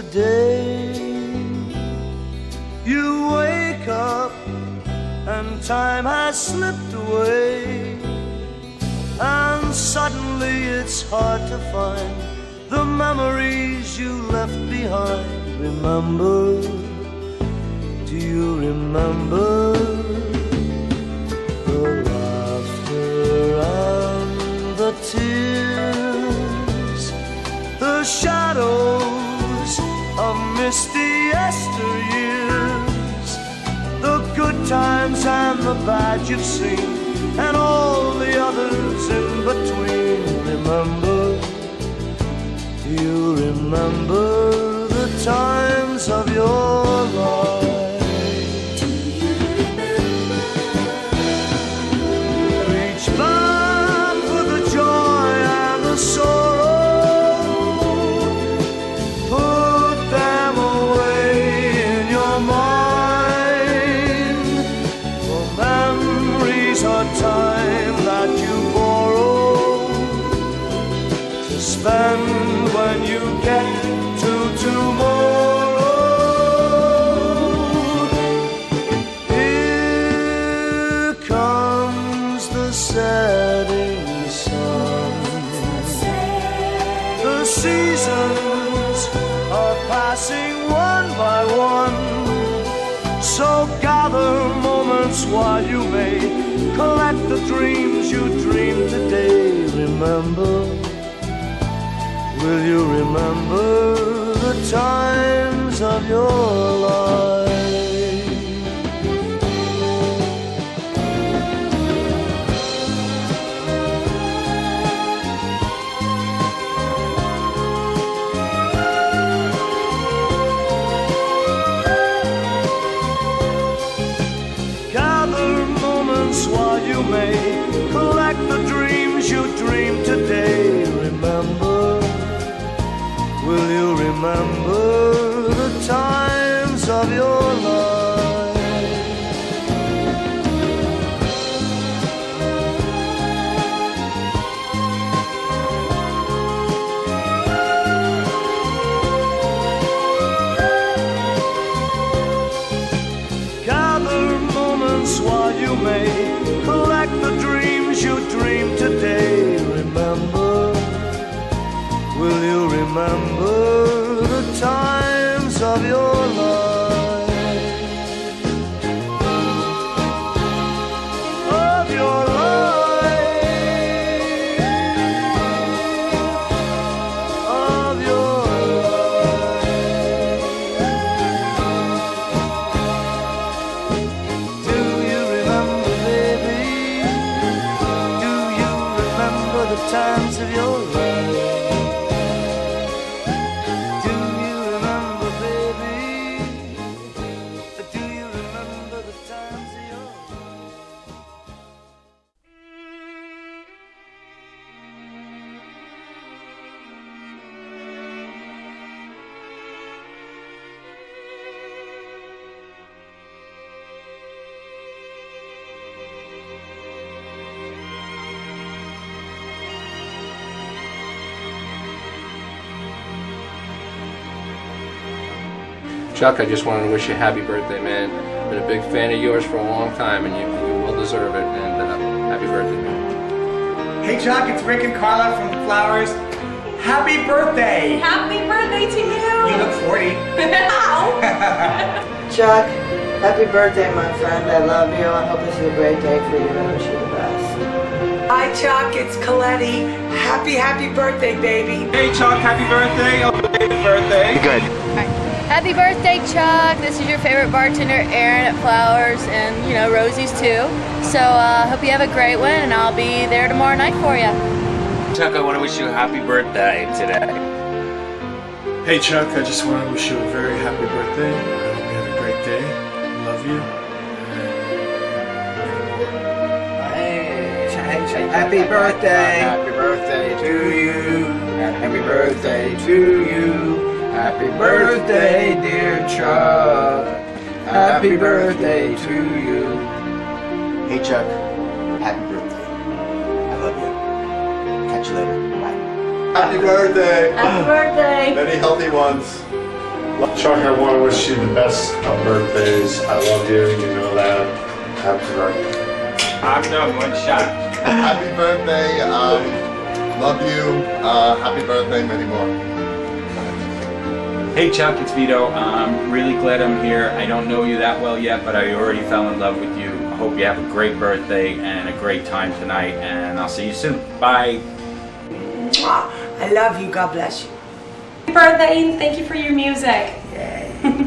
yesterday. You wake up and time has slipped away. And suddenly it's hard to find the memories you left behind. Remember, do you remember misty yesteryears, the good times and the bad you've seen, and all the passing one by one. So gather moments while you may collect the dreams you dreamed today. Remember, will you remember the times of your life? Moments while you may collect the dreams you dreamed today. Remember, will you remember Chuck, I just wanted to wish you a happy birthday, man. Been a big fan of yours for a long time, and you, you will deserve it. And uh, happy birthday, man. Hey Chuck, it's Rick and Carla from Flowers. Happy birthday! Happy birthday to you! You look 40. Ow! Chuck, happy birthday, my friend. I love you. I hope this is a great day for you. I wish you the best. Hi, Chuck. It's Coletti. Happy, happy birthday, baby. Hey Chuck, happy birthday! Oh, happy birthday! Good. Happy birthday, Chuck. This is your favorite bartender, Aaron at Flowers, and you know, Rosie's too. So, uh, hope you have a great one, and I'll be there tomorrow night for you. Chuck, I want to wish you a happy birthday today. Hey Chuck, I just want to wish you a very happy birthday. I hope you have a great day. Love you. Happy birthday! Happy birthday to you! Happy birthday to you! Happy birthday, dear Chuck! Happy birthday to you! Hey Chuck, happy birthday. I love you. Catch you later. Bye. Happy birthday. Happy birthday. Many healthy ones. Chuck, I want to wish you the best of birthdays. I love you. You know that. Happy birthday. I'm done. One shot. Happy birthday. Um, love you. Uh, happy birthday. Many more. Hey Chuck, it's Vito. I'm really glad I'm here. I don't know you that well yet, but I already fell in love with you. I hope you have a great birthday and a great time tonight, and I'll see you soon. Bye. I love you. God bless you. Happy birthday and thank you for your music.